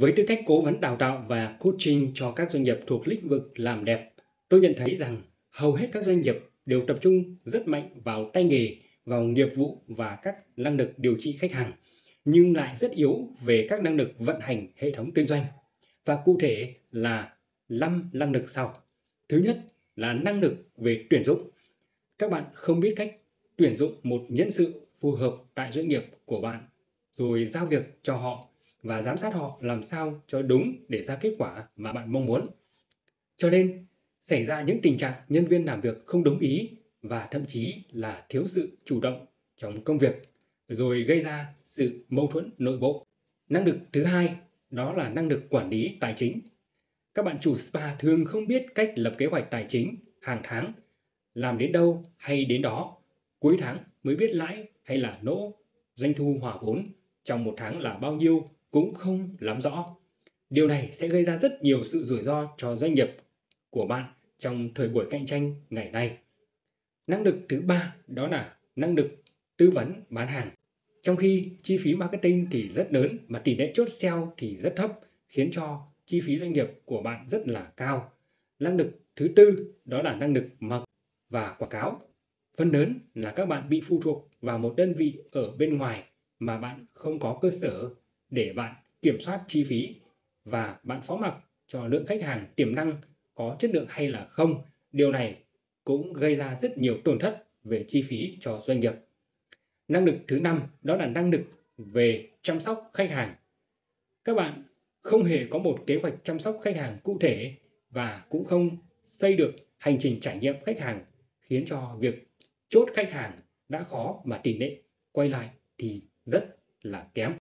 Với tư cách cố vấn đào tạo và coaching cho các doanh nghiệp thuộc lĩnh vực làm đẹp, tôi nhận thấy rằng hầu hết các doanh nghiệp đều tập trung rất mạnh vào tay nghề, vào nghiệp vụ và các năng lực điều trị khách hàng, nhưng lại rất yếu về các năng lực vận hành hệ thống kinh doanh. Và cụ thể là 5 năng lực sau. Thứ nhất là năng lực về tuyển dụng. Các bạn không biết cách tuyển dụng một nhân sự phù hợp tại doanh nghiệp của bạn, rồi giao việc cho họ và giám sát họ làm sao cho đúng để ra kết quả mà bạn mong muốn. Cho nên, xảy ra những tình trạng nhân viên làm việc không đúng ý và thậm chí là thiếu sự chủ động trong công việc, rồi gây ra sự mâu thuẫn nội bộ. Năng lực thứ hai đó là năng lực quản lý tài chính. Các bạn chủ spa thường không biết cách lập kế hoạch tài chính hàng tháng, làm đến đâu hay đến đó, cuối tháng mới biết lãi hay là lỗ, doanh thu hòa vốn trong một tháng là bao nhiêu cũng không lắm rõ. Điều này sẽ gây ra rất nhiều sự rủi ro cho doanh nghiệp của bạn trong thời buổi cạnh tranh ngày nay. Năng lực thứ ba đó là năng lực tư vấn bán hàng. Trong khi chi phí marketing thì rất lớn mà tỷ lệ chốt sale thì rất thấp, khiến cho chi phí doanh nghiệp của bạn rất là cao. Năng lực thứ tư đó là năng lực mặc và quảng cáo. Phần lớn là các bạn bị phụ thuộc vào một đơn vị ở bên ngoài mà bạn không có cơ sở để bạn kiểm soát chi phí và bạn phó mặc cho lượng khách hàng tiềm năng có chất lượng hay là không. Điều này cũng gây ra rất nhiều tổn thất về chi phí cho doanh nghiệp. Năng lực thứ năm, đó là năng lực về chăm sóc khách hàng. Các bạn không hề có một kế hoạch chăm sóc khách hàng cụ thể và cũng không xây được hành trình trải nghiệm khách hàng khiến cho việc chốt khách hàng đã khó mà tỷ lệ quay lại thì rất là kém